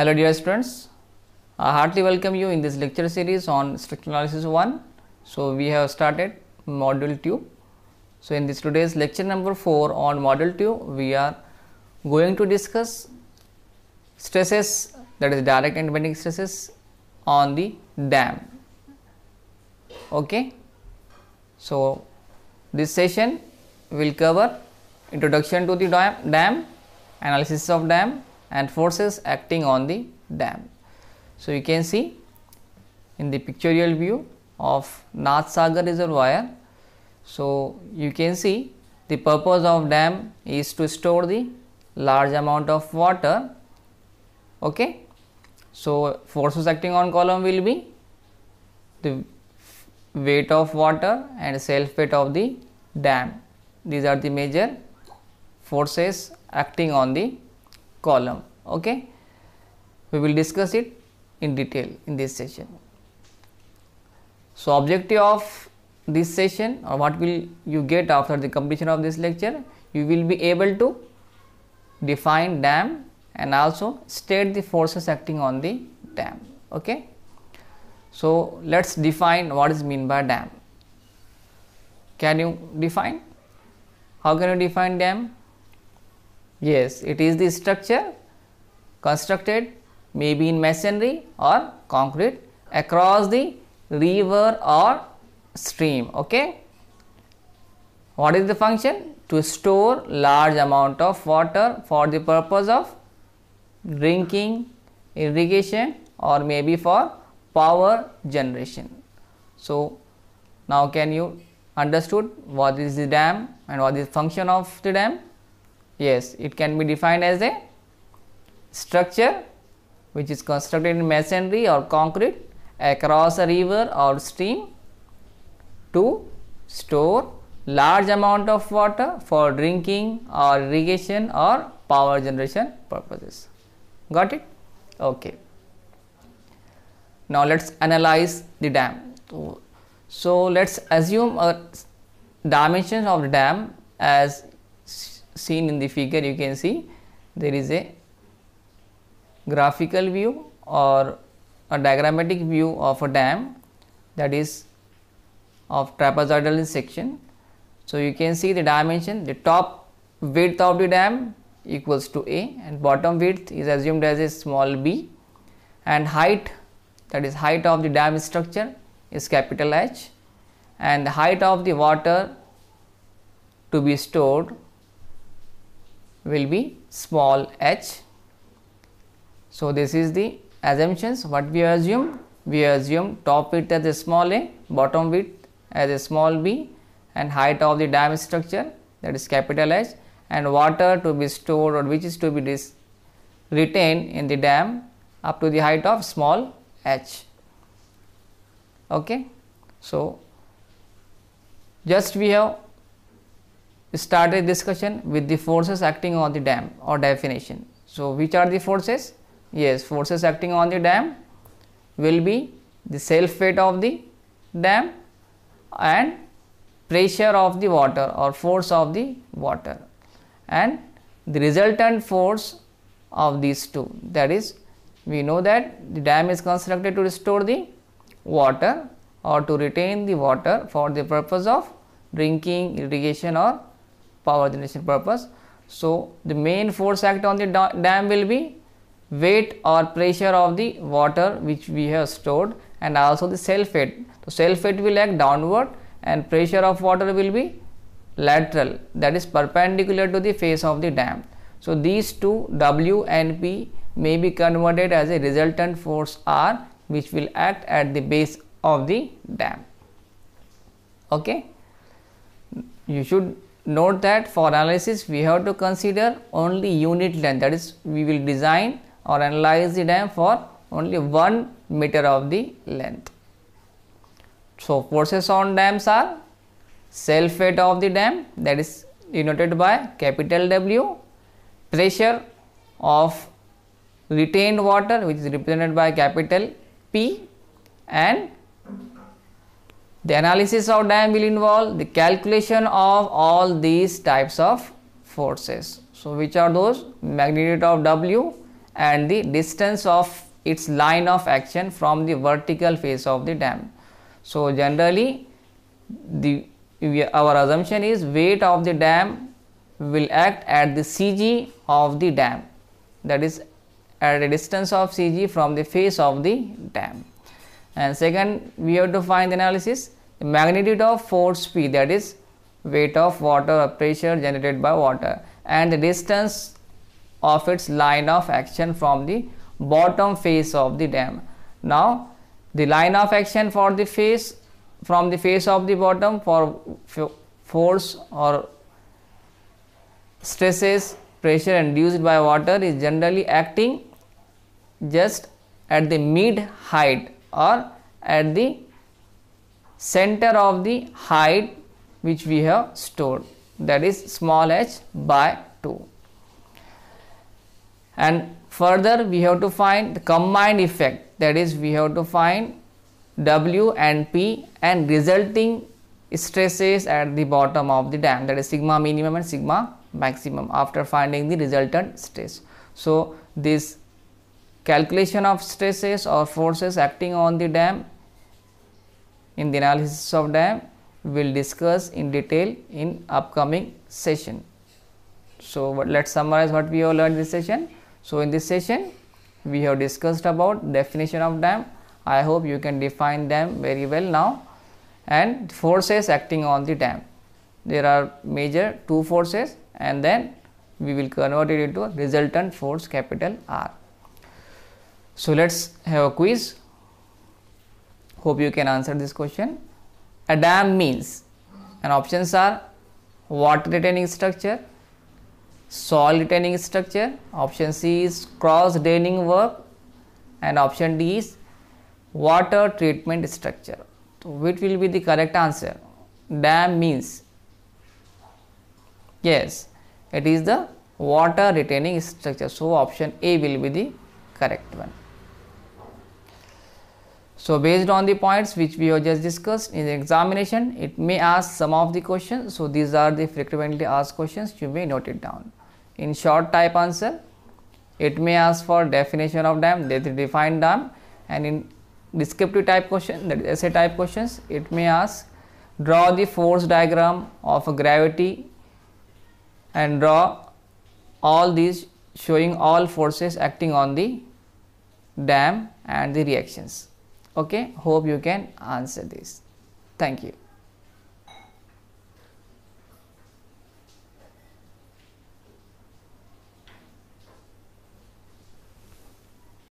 Hello dear students, I heartily welcome you in this lecture series on structural analysis 1. So we have started module 2. So in this today's lecture number 4 on module 2, we are going to discuss stresses that is direct and bending stresses on the dam. Okay. So this session will cover introduction to the dam, dam analysis of dam and forces acting on the dam. So, you can see in the pictorial view of Nath Sagar reservoir. So, you can see the purpose of dam is to store the large amount of water. Okay. So, forces acting on column will be the weight of water and self weight of the dam. These are the major forces acting on the column. Okay. We will discuss it in detail in this session. So, objective of this session or what will you get after the completion of this lecture? You will be able to define dam and also state the forces acting on the dam. Okay. So, let us define what is mean by dam. Can you define? How can you define dam? Yes, it is the structure constructed maybe in masonry or concrete across the river or stream. Okay. What is the function? To store large amount of water for the purpose of drinking, irrigation or maybe for power generation. So, now can you understood what is the dam and what is the function of the dam? Yes, it can be defined as a structure which is constructed in masonry or concrete across a river or stream to store large amount of water for drinking or irrigation or power generation purposes. Got it? Okay. Now, let us analyze the dam. So, so let us assume a dimensions of the dam as seen in the figure you can see there is a graphical view or a diagrammatic view of a dam that is of trapezoidal section. So, you can see the dimension the top width of the dam equals to a and bottom width is assumed as a small b and height that is height of the dam structure is capital H and the height of the water to be stored will be small h so, this is the assumptions what we assume we assume top width as a small a bottom width as a small b and height of the dam structure that is capital H and water to be stored or which is to be retained in the dam up to the height of small h. Okay. So, just we have started discussion with the forces acting on the dam or definition. So, which are the forces? Yes, forces acting on the dam will be the self weight of the dam and pressure of the water or force of the water and the resultant force of these two that is we know that the dam is constructed to store the water or to retain the water for the purpose of drinking, irrigation or power generation purpose. So, the main force act on the dam will be weight or pressure of the water which we have stored and also the self weight. So, self weight will act downward and pressure of water will be lateral that is perpendicular to the face of the dam. So, these two W and P may be converted as a resultant force R which will act at the base of the dam. Okay. You should note that for analysis we have to consider only unit length that is we will design or analyze the dam for only 1 meter of the length. So, forces on dams are self weight of the dam that is denoted by capital W, pressure of retained water which is represented by capital P and the analysis of dam will involve the calculation of all these types of forces. So, which are those magnitude of W and the distance of its line of action from the vertical face of the dam. So, generally the our assumption is weight of the dam will act at the CG of the dam that is at a distance of CG from the face of the dam. And second we have to find the analysis the magnitude of force P that is weight of water or pressure generated by water and the distance of its line of action from the bottom face of the dam. Now, the line of action for the face from the face of the bottom for force or stresses pressure induced by water is generally acting just at the mid height or at the center of the height which we have stored that is small h by 2 and further we have to find the combined effect that is we have to find W and P and resulting stresses at the bottom of the dam that is sigma minimum and sigma maximum after finding the resultant stress. So, this calculation of stresses or forces acting on the dam in the analysis of dam we will discuss in detail in upcoming session. So, let us summarize what we have learned this session. So, in this session we have discussed about definition of dam. I hope you can define them very well now and forces acting on the dam. There are major two forces and then we will convert it into resultant force capital R. So, let us have a quiz. Hope you can answer this question a dam means and options are water retaining structure, soil retaining structure, option C is cross draining work and option D is water treatment structure. So, which will be the correct answer? Dam means yes, it is the water retaining structure. So, option A will be the correct one. So, based on the points which we have just discussed in the examination, it may ask some of the questions. So, these are the frequently asked questions you may note it down. In short type answer, it may ask for definition of dam, they define dam and in descriptive type question that is essay type questions, it may ask draw the force diagram of a gravity and draw all these showing all forces acting on the dam and the reactions okay hope you can answer this. Thank you